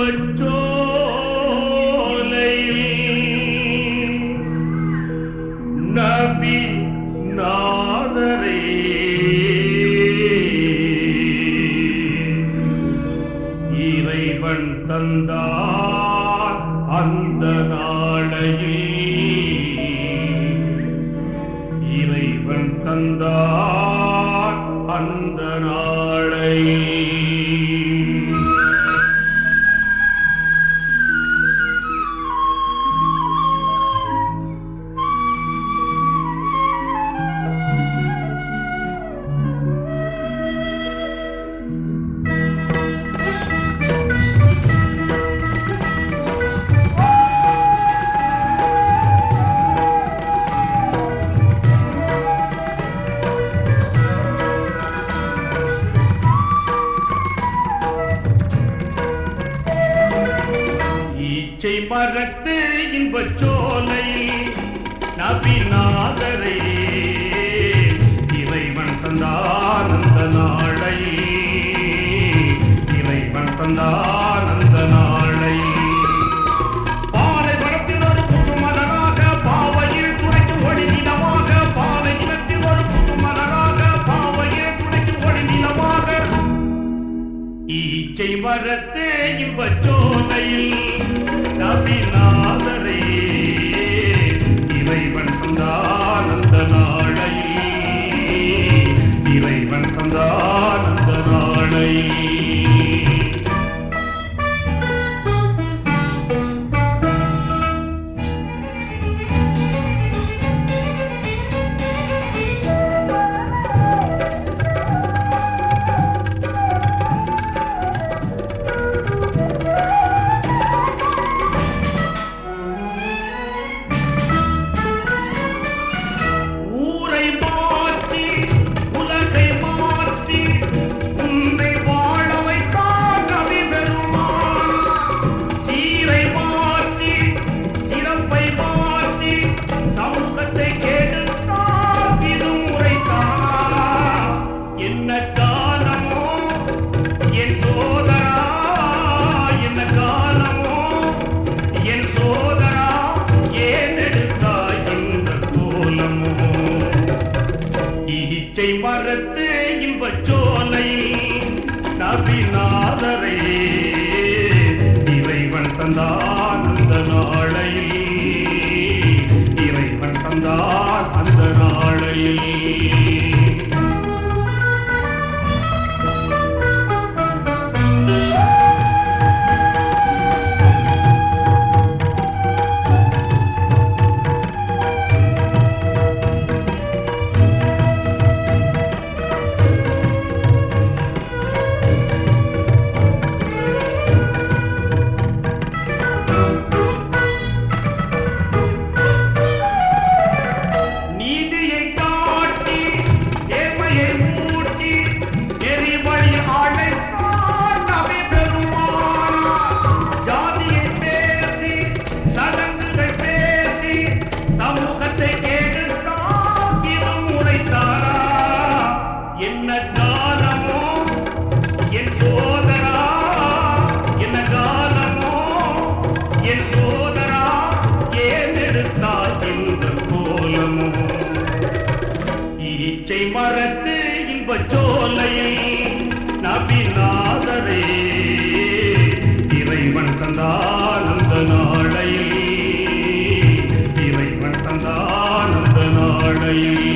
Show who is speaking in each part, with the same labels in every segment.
Speaker 1: செல்வச்சோலை நபி நாதரே. இறைவன் தந்தார் அந்த நாளையில் இறைவன் தந்தார் மரத்து இன்பச் சோலையில் நபி நாதரே இறைவன் தந்தானந்த நாளையில் இறைவன் தந்தானந்த நாளையில் ஈச்சை மரத்தே இன்பச் சோலையில் நபிநாதரே இறைவன் குந்தானந்தனா இச்சை மரத்து இன்பச்சோலை நபிநாதரே. இறைவன் தந்தார் அந்த நாளையில். இறைவன் தந்தார் அந்த மறத்து இன்பச் சோலையில் நபி நாதரே இறைவன் தந்தான் அந்த நாளையில் இறைவன் தந்தான் அந்த நாளையில்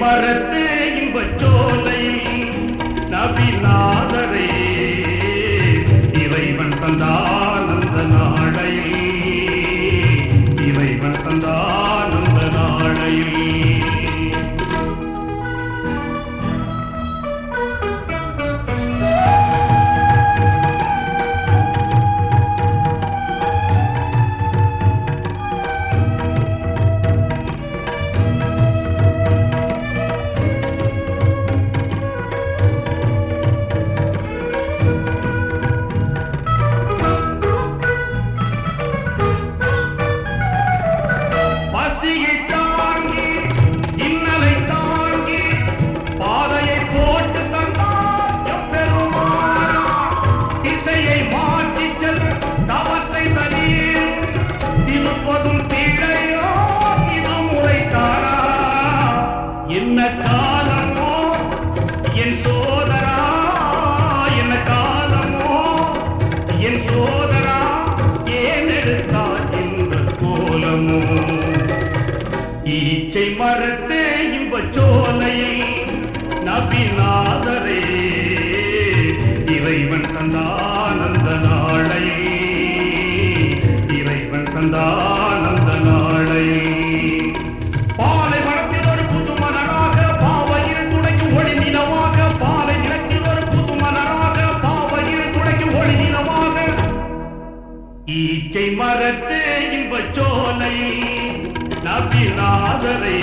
Speaker 1: மரத்து இன்பச்சோலை நபிலா என்ன காலமோ? என் சோதரா என்ன காலமோ? என் சோதரா ஏன் எடுத்தால் இந்த கோலமோ? ஈச்சை மரத்தே இன்ப சோலையில் நபிநாதரே இறைவன் தந்தான் அந்த நாளை இறைவன் தந்தான் ஈச்சை மரத்தே இன்பச் சோலை நபிநாதரே